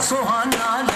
Suhana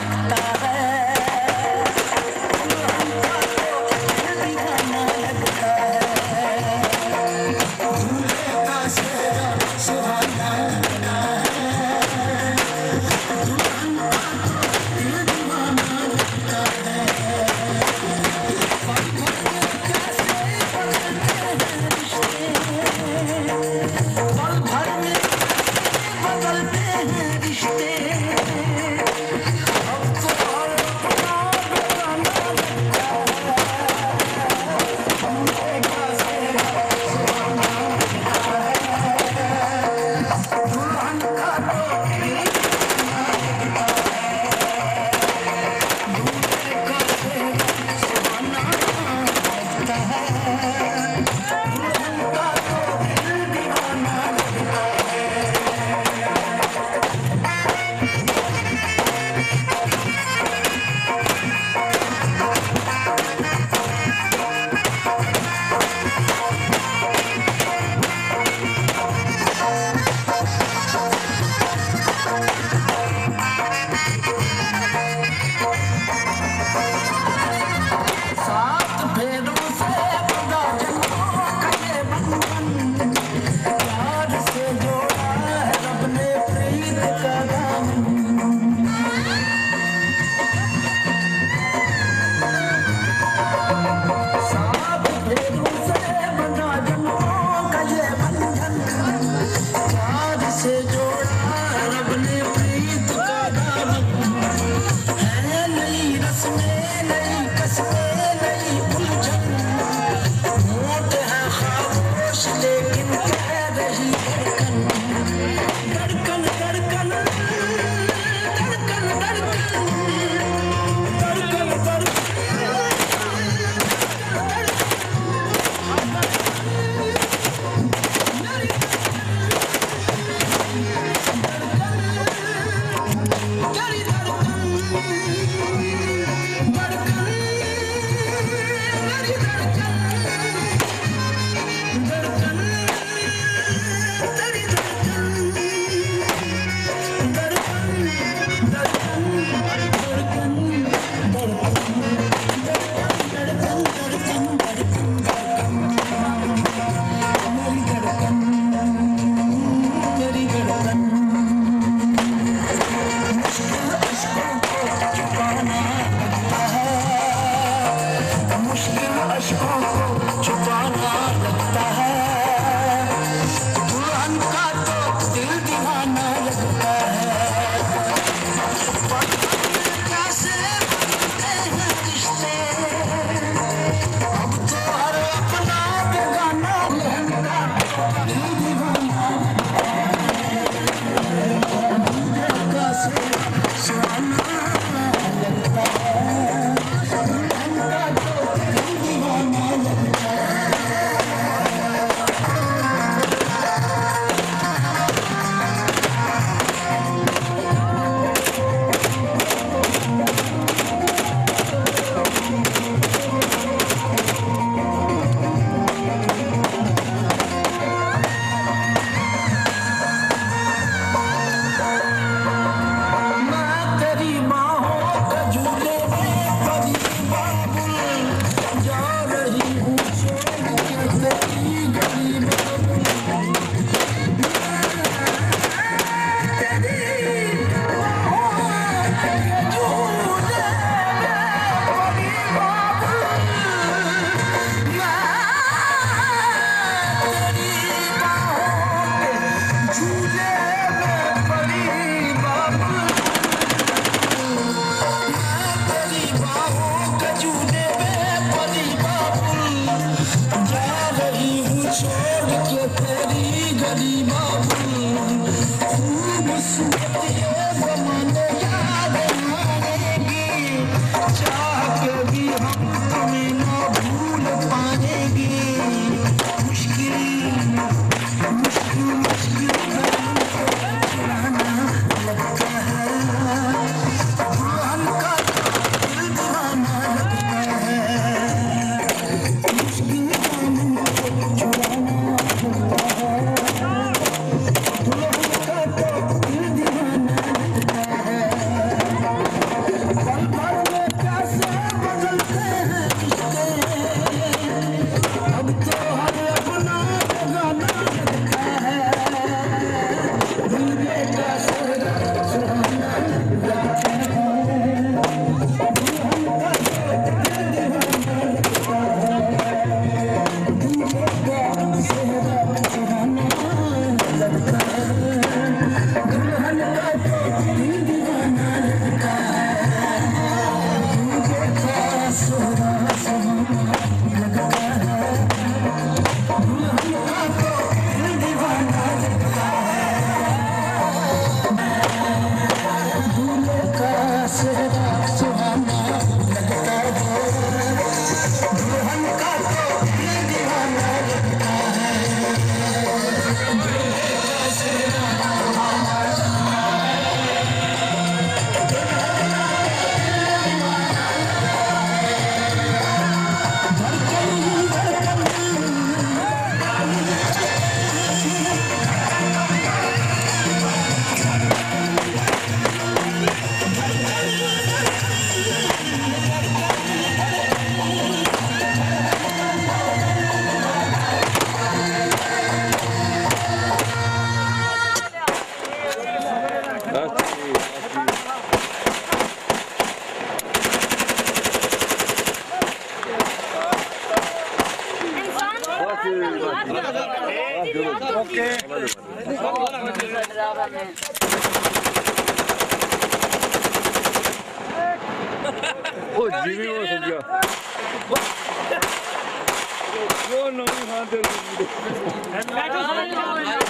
지미 모습이야. 그건 너무 반대로. 맞아, 맞아, 맞아.